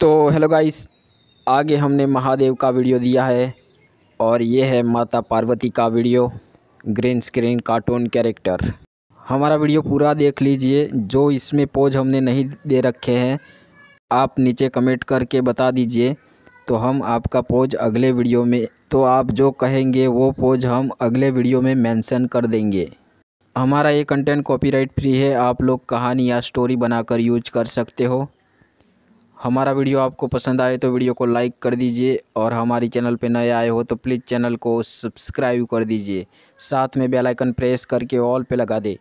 तो hello guys, आगे हमने महादेव का वीडियो दिया है और ये है माता पार्वती का video, green screen cartoon character हमारा वीडियो पूरा देख लीजिए, जो इसमें पोज हमने नहीं दे रखे हैं, आप नीचे कमेंट करके बता दीजिए तो हम आपका पोज अगले वीडियो में तो आप जो कहेंगे वो पोज हम अगले वीडियो में मेंशन कर देंगे। हमारा ये कंटेंट कॉपीराइट फ्री है, आप लोग कहानी या स्टोरी बनाकर यूज़ कर सकते हो। हमारा वीडियो आपको पसंद आए तो वीडियो को लाइक कर दीजिए और हमारी चैनल पे नए आए हो तो प्लीज़ चैनल को सब्सक्राइब कर दीजिए। साथ में बेल आइकन प्रेस करके ऑल पे लगा दे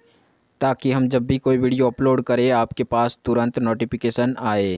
ताकि हम जब भी कोई वीडियो अपलोड करें, आपके पास तुरंत नोटिफिकेशन आए।